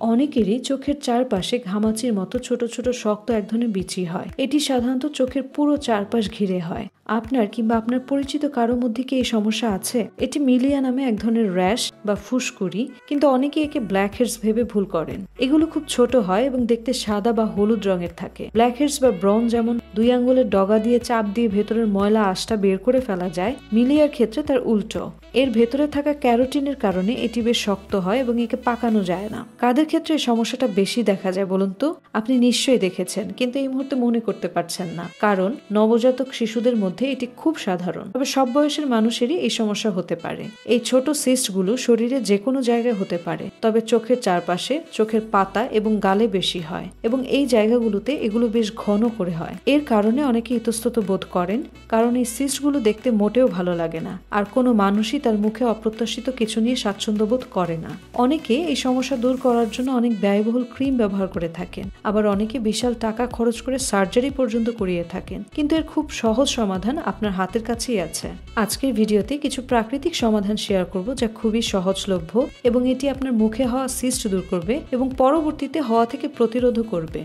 অনেকেরই চোখের চারপাশে ঘামাচির মতো ছোট ছোট শক্ত এক ধরনের বিচি হয়। এটি সাধারণত চোখের পুরো চারপাশ ঘিরে হয়। আপনার কিংবা আপনার পরিচিত কারও মধ্যে কি এই সমস্যা আছে? এটি মিলিয়া নামে এক ধরনের র্যাশ বা ফুসকুড়ি, কিন্তু অনেকে একে ব্ল্যাক হেডস ভেবে ভুল করেন। এগুলো খুব ছোট হয় এবং দেখতে সাদা বা হলুদ রঙের থাকে। ব্ল্যাক হেডস বা ব্রন যেমন দুই আঙ্গুলের ডগা দিয়ে চাপ দিয়ে ভেতরের ময়লা আশটা বের করে ফেলা যায়, মিলিয়ার ক্ষেত্রে তার উল্টো। এর ভেতরে থাকা ক্যারোটিনের কারণে এটি বেশ শক্ত হয় এবং একে পাকানো যায় না। কাদের ক্ষেত্রে এই সমস্যাটা বেশি দেখা যায় বলুন তো? আপনি নিশ্চয়ই দেখেছেন, কিন্তু এই মুহূর্তে মনে করতে পারছেন না। কারণ নবজাতক শিশুদের মধ্যে এটি খুব সাধারণ। তবে সব বয়সের মানুষেরই এই সমস্যা হতে পারে। এই ছোট সিস্টগুলো শরীরে যে কোনো জায়গায় হতে পারে, তবে চোখের চারপাশে, চোখের পাতা এবং গালে বেশি হয় এবং এই জায়গাগুলোতে এগুলো বেশ ঘন করে হয়। এর কারণে অনেকে ইতস্তত বোধ করেন, কারণ এই সিস্টগুলো দেখতে মোটেও ভালো লাগে না আর কোনো মানুষই তার মুখে অপ্রত্যাশিত কিছু নিয়ে স্বাচ্ছন্দ্য বোধ করে না। অনেকে এই সমস্যা দূর করার জন্য অনেক ব্যয়বহুল ক্রিম ব্যবহার করে থাকেন, আবার অনেকে বিশাল টাকা খরচ করে সার্জারি পর্যন্ত করিয়ে থাকেন, কিন্তু এর খুব সহজ সমাধান আপনার হাতের কাছেই আছে। আজকের ভিডিওতে কিছু প্রাকৃতিক সমাধান শেয়ার করব যা খুবই সহজলভ্য এবং এটি আপনার মুখে হওয়া সিস্ট দূর করবে এবং পরবর্তীতে হওয়া থেকে প্রতিরোধ করবে।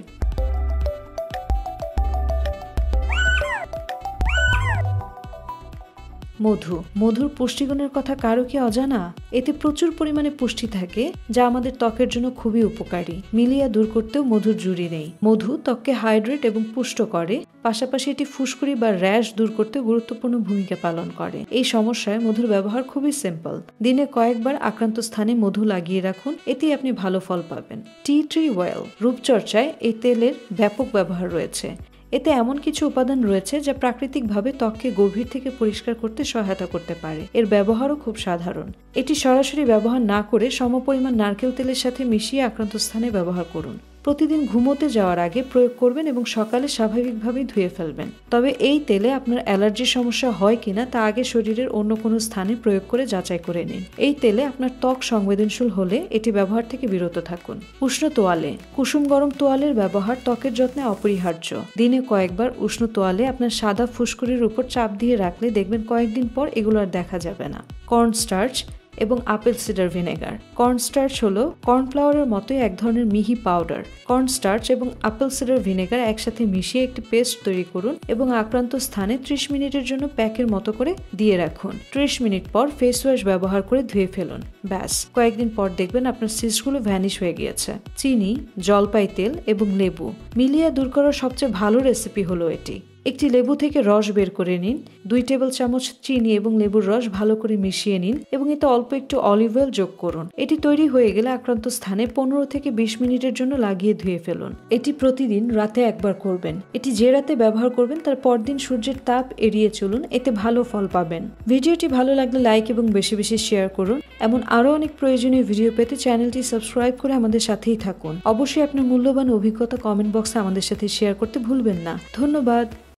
মধু। মধুর পুষ্টিগুণের কথা কারও কি অজানা? এতে প্রচুর পরিমাণে পুষ্টি থাকে, যা আমাদের ত্বকের জন্য খুবই উপকারী। মিলিয়া দূর করতেও মধুর জুড়ি নেই। মধু ত্বককে হাইড্রেট এবং পুষ্ট করে, পাশাপাশি এটি ফুসকুড়ি বা র্যাশ দূর করতে গুরুত্বপূর্ণ ভূমিকা পালন করে। এই সমস্যায় মধুর ব্যবহার খুবই সিম্পল। দিনে কয়েকবার আক্রান্ত স্থানে মধু লাগিয়ে রাখুন, এতেই আপনি ভালো ফল পাবেন। Tea tree well. রূপচর্চায় এই তেলের ব্যাপক ব্যবহার রয়েছে। এতে এমন কিছু উপাদান রয়েছে যা প্রাকৃতিকভাবে ত্বককে গভীর থেকে পরিষ্কার করতে সহায়তা করতে পারে। এর ব্যবহারও খুব সাধারণ। এটি সরাসরি ব্যবহার না করে সমপরিমাণ নারকেল তেলের সাথে মিশিয়ে আক্রান্ত স্থানে ব্যবহার করুন। প্রতিদিন ঘুমোতে যাওয়ার আগে প্রয়োগ করবেন এবং সকালে স্বাভাবিকভাবেই ধুয়ে ফেলবেন। তবে এই তেলে আপনার অ্যালার্জির সমস্যা হয় কিনা তা আগে শরীরের অন্য কোনো স্থানে প্রয়োগ করে যাচাই করে নিন। এই তেলে আপনার ত্বক সংবেদনশীল হলে এটি ব্যবহার থেকে বিরত থাকুন। উষ্ণ তোয়ালে। কুসুম গরম তোয়ালের ব্যবহার ত্বকের যত্নে অপরিহার্য। দিনে কয়েকবার উষ্ণ তোয়ালে আপনার সাদা ফুসকুরির উপর চাপ দিয়ে রাখলে দেখবেন কয়েকদিন পর এগুলো আর দেখা যাবে না। কর্ন স্টার্চ এবং আপেল সিডার ভিনেগার। কর্নস্টার্চ হলো কর্নফ্লাওয়ারের মতোই এক ধরনের মিহি পাউডার। কর্নস্টার্চ এবং আপেল সিডার ভিনেগার একসাথে মিশিয়ে একটি পেস্ট তৈরি করুন এবং আক্রান্ত স্থানে ত্রিশ মিনিটের জন্য প্যাকের মতো করে দিয়ে রাখুন। ত্রিশ মিনিট পর ফেস ওয়াশ ব্যবহার করে ধুয়ে ফেলুন। ব্যাস। কয়েকদিন পর দেখবেন আপনার সিস্টগুলো ভ্যানিশ হয়ে গিয়েছে। চিনি, জলপাই তেল এবং লেবু মিলিয়ে দূর করার সবচেয়ে ভালো রেসিপি হলো এটি। একটি লেবু থেকে রস বের করে নিন। দুই টেবিল চামচ চিনি এবং লেবুর রস ভালো করে মিশিয়ে নিন এবং এতে অল্প একটু অলিভ অয়েল যোগ করুন। এটি তৈরি হয়ে গেলে আক্রান্ত স্থানে পনেরো থেকে বিশ মিনিটের জন্য লাগিয়ে ধুয়ে ফেলুন। এটি প্রতিদিন রাতে একবার করবেন। এটি যে রাতে ব্যবহার করবেন, তার পরদিন সূর্যের তাপ এড়িয়ে চলুন, এতে ভালো ফল পাবেন। ভিডিওটি ভালো লাগলে লাইক এবং বেশি বেশি শেয়ার করুন। এমন আরও অনেক প্রয়োজনীয় ভিডিও পেতে চ্যানেলটি সাবস্ক্রাইব করে আমাদের সাথেই থাকুন। অবশ্যই আপনার মূল্যবান অভিজ্ঞতা কমেন্ট বক্সে আমাদের সাথে শেয়ার করতে ভুলবেন না। ধন্যবাদ।